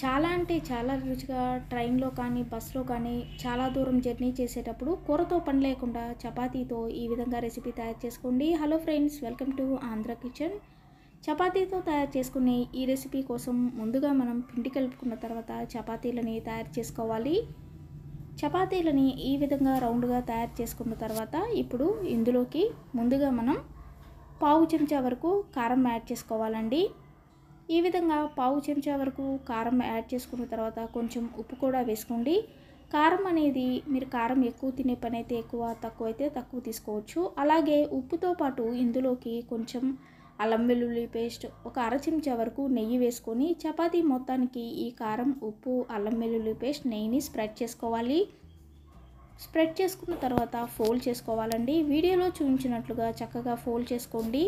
చాలా అంటే చాలా రుచిగా ట్రైన్లో కానీ బస్సులో కానీ చాలా దూరం జర్నీ చేసేటప్పుడు కూరతో పని లేకుండా చపాతీతో ఈ విధంగా రెసిపీ తయారు చేసుకోండి. Hello friends welcome to Andhra kitchen చపాతీతో తయారు చేసుకునే ఈ రెసిపీ కోసం ముందుగా మనం పిండి కలుపుకున్న తర్వాత చపాతీలని తయారు చేసుకోవాలి. చపాతీలని ఈ విధంగా రౌండ్గా తయారు చేసుకున్న తర్వాత ఇప్పుడు ఇందులోకి ముందుగా మనం పావు చెంచా వరకు కారం యాడ్ చేసుకోవాలండి. ఈ విధంగా పావు చెంచా వరకు కారం యాడ్ చేసుకున్న తర్వాత కొంచెం ఉప్పు కూడా వేసుకోండి. కారం అనేది మీరు కారం ఎక్కువ తినే పని అయితే ఎక్కువ తక్కువ అయితే తక్కువ తీసుకోవచ్చు. అలాగే ఉప్పుతో పాటు ఇందులోకి కొంచెం అల్లం వెల్లుల్లి పేస్ట్ ఒక అర చెంచా వరకు నెయ్యి వేసుకొని చపాతీ మొత్తానికి ఈ కారం ఉప్పు అల్లం వెల్లుల్లి పేస్ట్ నెయ్యిని స్ప్రెడ్ చేసుకోవాలి. స్ప్రెడ్ చేసుకున్న తర్వాత ఫోల్డ్ చేసుకోవాలండి. వీడియోలో చూపించినట్లుగా చక్కగా ఫోల్డ్ చేసుకోండి.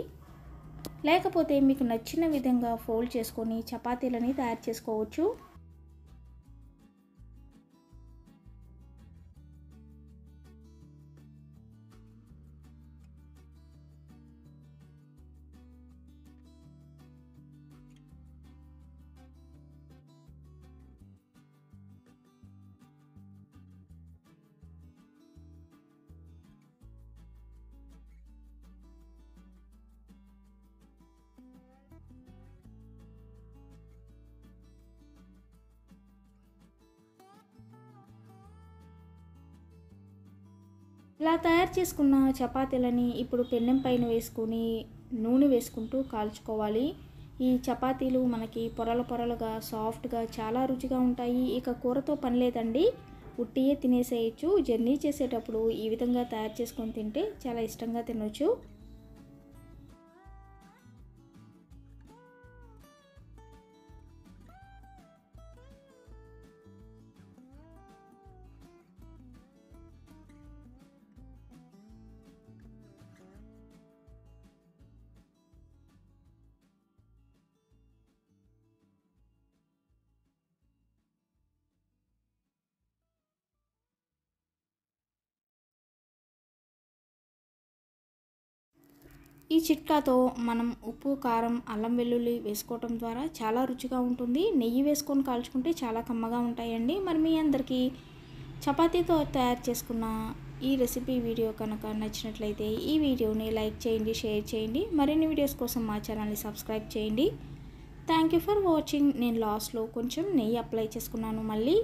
లేకపోతే మీకు నచ్చిన విధంగా ఫోల్డ్ చేసుకొని చపాతీలని తయారు చేసుకోవచ్చు. ఇలా తయారు చేసుకున్న చపాతీలని ఇప్పుడు పెన్నెం పైన వేసుకొని నూనె వేసుకుంటూ కాల్చుకోవాలి. ఈ చపాతీలు మనకి పొరల పొరలుగా సాఫ్ట్గా చాలా రుచిగా ఉంటాయి. ఇక కూరతో పని లేదండి. ఉట్టియే తినేసేయచ్చు. జర్నీ చేసేటప్పుడు ఈ విధంగా తయారు చేసుకొని తింటే చాలా ఇష్టంగా తినొచ్చు. ఈ చిట్కాతో మనం ఉప్పు కారం అల్లం వెల్లుల్లి వేసుకోవటం ద్వారా చాలా రుచిగా ఉంటుంది. నెయ్యి వేసుకొని కాల్చుకుంటే చాలా కమ్మగా ఉంటాయండి. మరి మీ అందరికీ చపాతీతో తయారు చేసుకున్న ఈ రెసిపీ వీడియో కనుక నచ్చినట్లయితే ఈ వీడియోని లైక్ చేయండి షేర్ చేయండి. మరిన్ని వీడియోస్ కోసం మా ఛానల్ని సబ్స్క్రైబ్ చేయండి. Thank you for watching. నేను లాస్ట్లో కొంచెం నెయ్యి అప్లై చేసుకున్నాను మళ్ళీ.